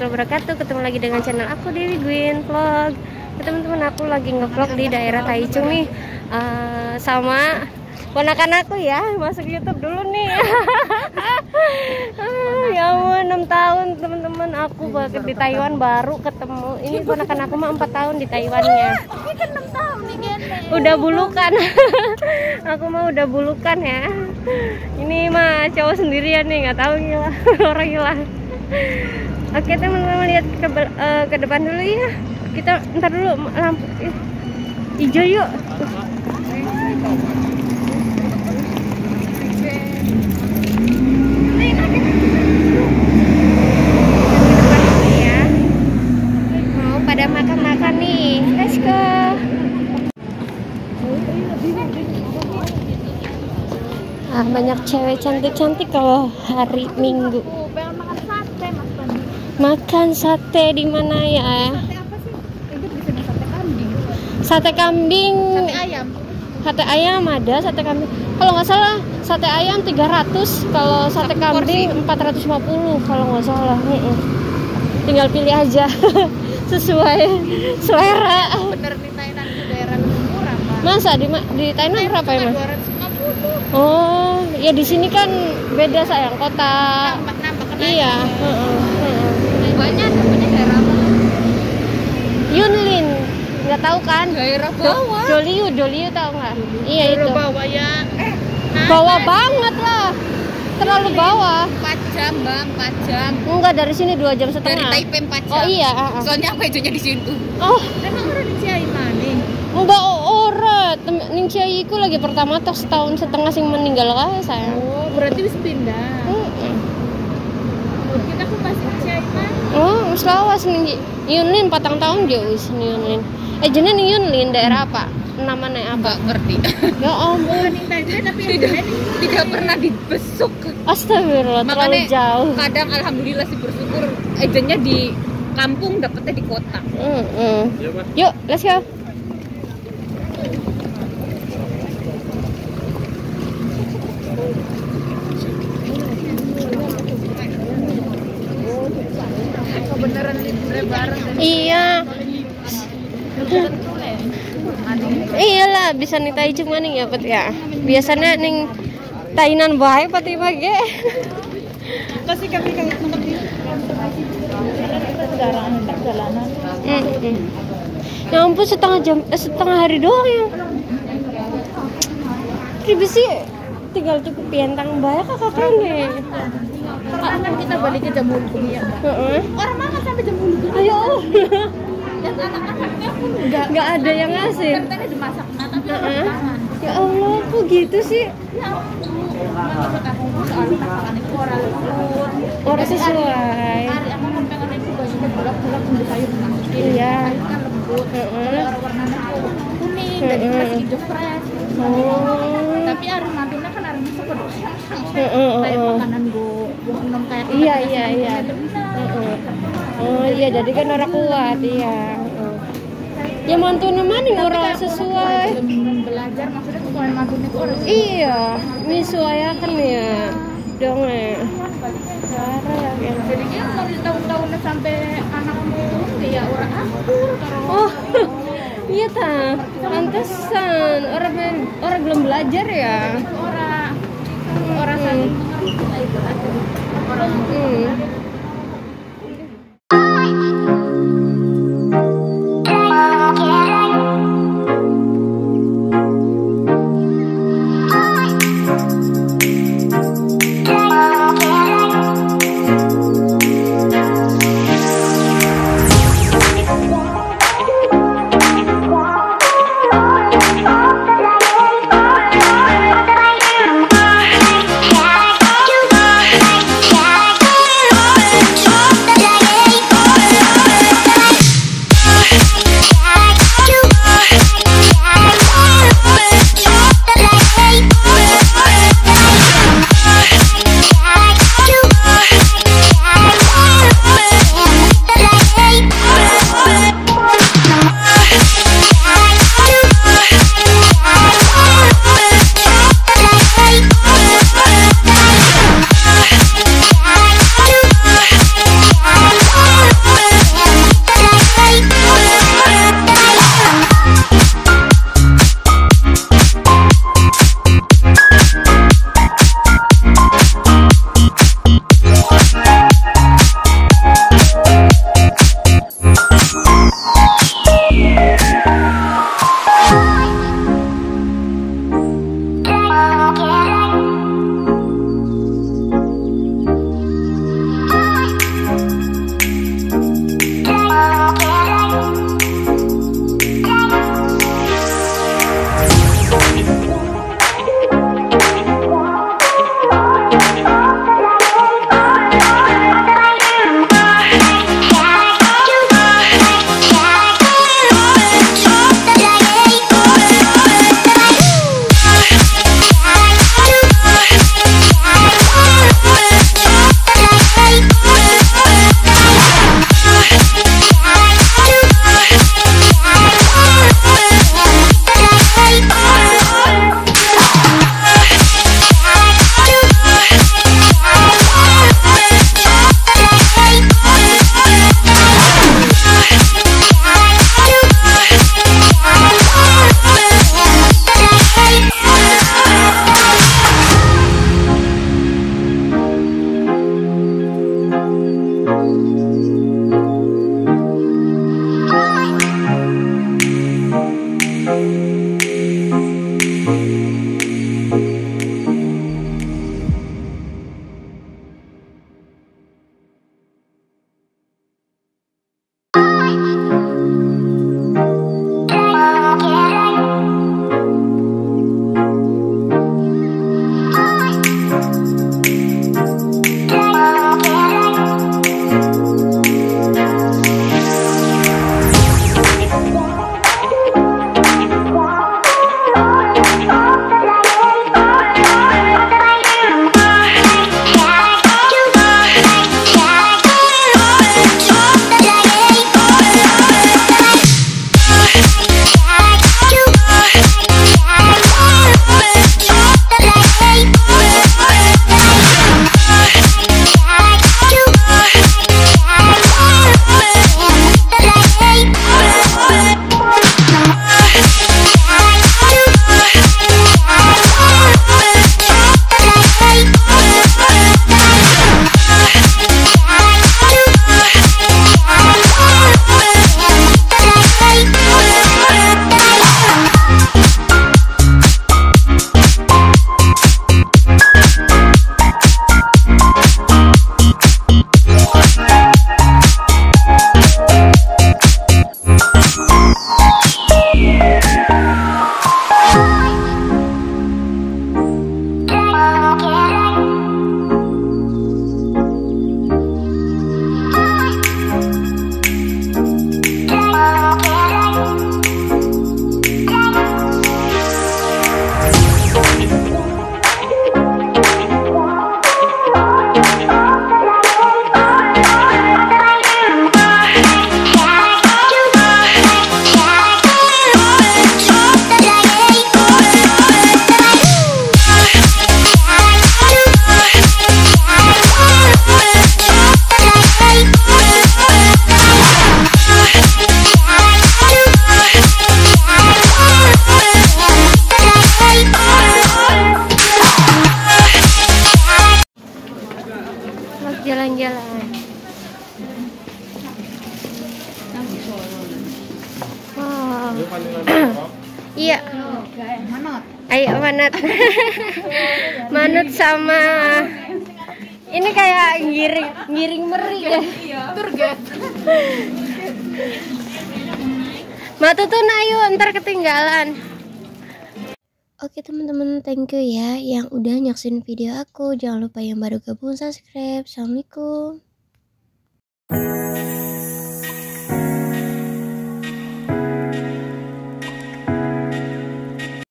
warahmatullahi wabarakatuh. Ketemu lagi dengan channel aku Dewi Gwin Vlog. Ya, Teman-teman aku lagi ngevlog di daerah Taichung nih. Eh, Sama ponakan aku ya Masuk Youtube dulu nih. Ah, Ya ampun 6 tahun teman-teman Aku baru di Taiwan baru ketemu. Ini ponakan aku mah 4 tahun di Taiwannya. Ini kan 6 tahun nih Gene. udah bulukan. Aku mah udah bulukan ya. Ini mah cowok sendirian nih nggak tahu gila. Orang gila oke teman-teman lihat ke, eh, ke depan dulu ya. Kita ntar dulu lampu hijau yuk. Ah, banyak cewek cantik-cantik kalau hari Minggu. Aku pengen makan sate Mas Pandi. Makan sate di mana ya? Sate apa sih? Itu bisa di sate kambing. Sate kambing, Sate ayam. sate ayam ada, sate kambing. Kalau nggak salah, sate ayam 300, kalau sate Satu kambing 450 kalau nggak salah. Mm-mm. Tinggal pilih aja sesuai selera. Bener nih Thailand itu daerah lebih murah, Pak. Masa di di Thailand berapa ya, Mas? 250. Oh, ya di sini kan beda sayang kota. Nambah-nambah kan. Iya, heeh, heeh. Banyak namanya daerah apa? Yunlin nggak tahu kan Daerah Do- bawah. Doliu Doliu tahu nggak iya itu Daerah bawah ya. Eh, bawah banget lah terlalu bawah 4 jam, Bang, 4 jam. enggak dari sini dua jam Dari setengah Taipei 4 jam. oh iya ah. Soalnya apa hijaunya di situ? oh Emang udah di Ciaimani? enggak ora ning Ciai iku lagi pertama tok setahun setengah sing meninggal kae sayang Oh, berarti wis pindah. Mm-mm. Kita aku masih di Ciaimani. oh wis lawas ning Yunlin patang tahun ning Yunlin eh jenenge ning Yunlin daerah apa namanya apa ngerti. ya ampun Thailand tapi yang tidak pernah dibesuk. astagfirullah terlalu Makanya jauh kadang alhamdulillah sih bersyukur agentnya di kampung dapetnya di kota. Mm-mm. Yuk, let's go. Kebenaran bareng Iya, iyalah bisa nih tai cuma nih ya pet ya. Biasanya ning tainan bae pati bage. Kasi kami perjalanan perjalanan Mm-mm. Ya ampun setengah jam, eh, setengah hari doang ya. Ribet sih tinggal cukup pientang bae kakak. Karena kan kita balik ke Jamur ya. Heeh. Orang makan sampai Jamur Ayo, Dan anak-anaknya pun enggak nggak ada yang ngasih. Dimasak nah, tapi tangan. Ya Allah, kok gitu sih? Ya aku masakan itu orang lembut. Orang sesuai. Hari aku kan pengen itu sayur. Iya. Kan lembut. Warnanya kuning dan hijau fresh. Oh. Tapi kan aromanya Kayak. Iya, iya, iya. itu. Oh iya, jadi kan orang kuat, iya. Heeh. Ya mantu nemanin orang sesuai. Belajar maksudnya sesuai mantunya itu orang Iya, menyesuaikan ya. Dong ya. Cara ya. ya. jadi dia kalau tahun-tahunnya sampai anakmu ya orang akur Oh, iya ta. Pantesan orang orang belum belajar ya. orang orang saling mengerti itu iya. Manot. ayo manut. Manut sama ini kayak giring giring meri ya. Tour guide. Matutun ayo ntar ketinggalan. Oke teman-teman thank you ya yang udah nyaksin video aku. Jangan lupa yang baru gabung subscribe. Assalamualaikum